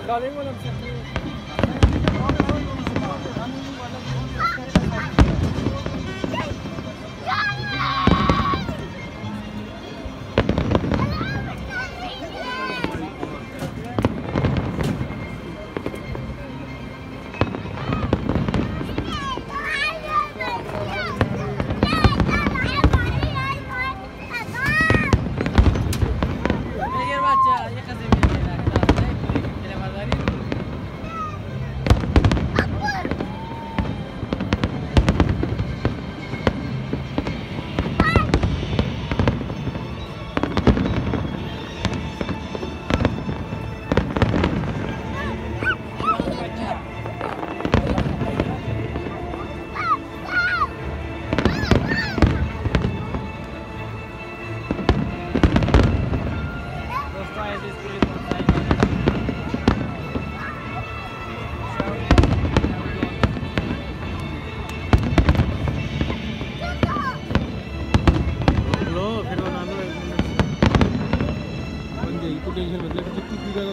شغالين ولا مسكين؟ बन जाएगी तो टेंशन मतलब कितनी की जगह